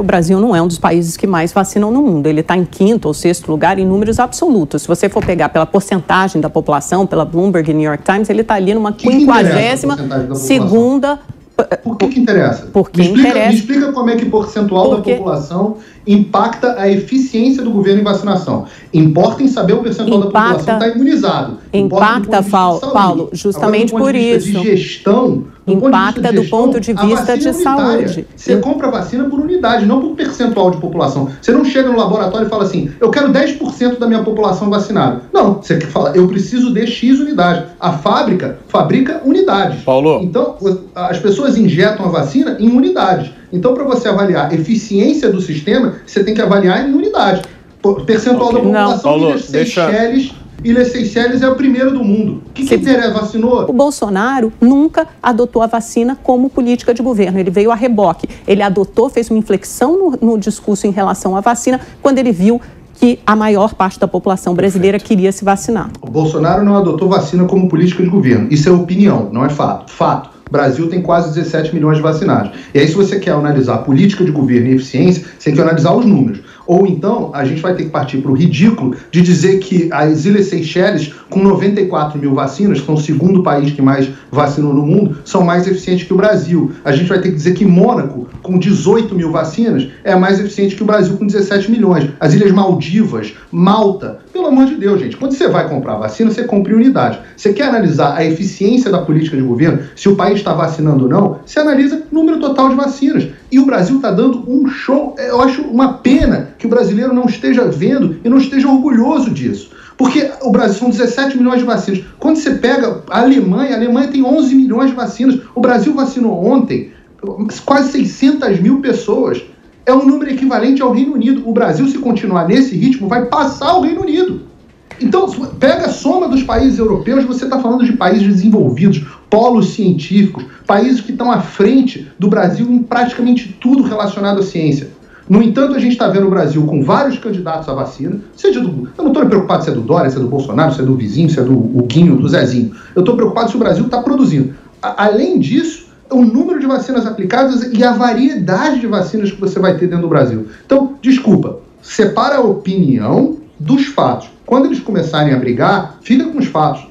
O Brasil não é um dos países que mais vacinam no mundo. Ele está em quinto ou sexto lugar em números absolutos. Se você for pegar pela porcentagem da população, pela Bloomberg e New York Times, ele está ali numa quinquagésima segunda por que, que interessa? Porque me explica, interessa. Me explica como é que percentual Porque... da população impacta a eficiência do governo em vacinação. Importa em saber o percentual impacta, da população está imunizado. Impacta, Paulo, justamente Agora, por isso. De gestão, impacta do ponto de vista de, de saúde. Você compra vacina por unidade, não por percentual de população. Você não chega no laboratório e fala assim, eu quero 10% da minha população vacinada. Não, você fala, eu preciso de X unidade. A fábrica fabrica unidades. Paulo. Então, as pessoas injetam a vacina em unidades. Então, para você avaliar a eficiência do sistema, você tem que avaliar em unidade. Percentual okay. da população, não. Paulo, Ilhas Seychelles, Ilhas Seychelles é o primeiro do mundo. O que, que interessa? Vacinou? O Bolsonaro nunca adotou a vacina como política de governo. Ele veio a reboque. Ele adotou, fez uma inflexão no, no discurso em relação à vacina, quando ele viu que a maior parte da população brasileira Perfeito. queria se vacinar. O Bolsonaro não adotou vacina como política de governo. Isso é opinião, não é fato. Fato. O Brasil tem quase 17 milhões de vacinados. E aí, se você quer analisar política de governo e eficiência, você tem que analisar os números. Ou então, a gente vai ter que partir para o ridículo de dizer que as Ilhas Seychelles, com 94 mil vacinas, que são o segundo país que mais vacinou no mundo, são mais eficientes que o Brasil. A gente vai ter que dizer que Mônaco, com 18 mil vacinas, é mais eficiente que o Brasil com 17 milhões. As Ilhas Maldivas, Malta, pelo amor de Deus, gente, quando você vai comprar vacina, você compra em unidade. Você quer analisar a eficiência da política de governo, se o país está vacinando ou não, você analisa número total de vacinas. E o Brasil está dando um show. Eu acho uma pena que o brasileiro não esteja vendo e não esteja orgulhoso disso. Porque o Brasil são 17 milhões de vacinas. Quando você pega a Alemanha, a Alemanha tem 11 milhões de vacinas. O Brasil vacinou ontem quase 600 mil pessoas. É um número equivalente ao Reino Unido. O Brasil, se continuar nesse ritmo, vai passar o Reino Unido. Então, pega a soma dos países europeus, você está falando de países desenvolvidos, polos científicos, países que estão à frente do Brasil em praticamente tudo relacionado à ciência. No entanto, a gente está vendo o Brasil com vários candidatos à vacina, seja do. Eu não estou preocupado se é do Dória, se é do Bolsonaro, se é do vizinho, se é do Guinho, do Zezinho. Eu estou preocupado se o Brasil está produzindo. A, além disso, o número de vacinas aplicadas e a variedade de vacinas que você vai ter dentro do Brasil. Então, desculpa, separa a opinião dos fatos. Quando eles começarem a brigar, fica com os fatos.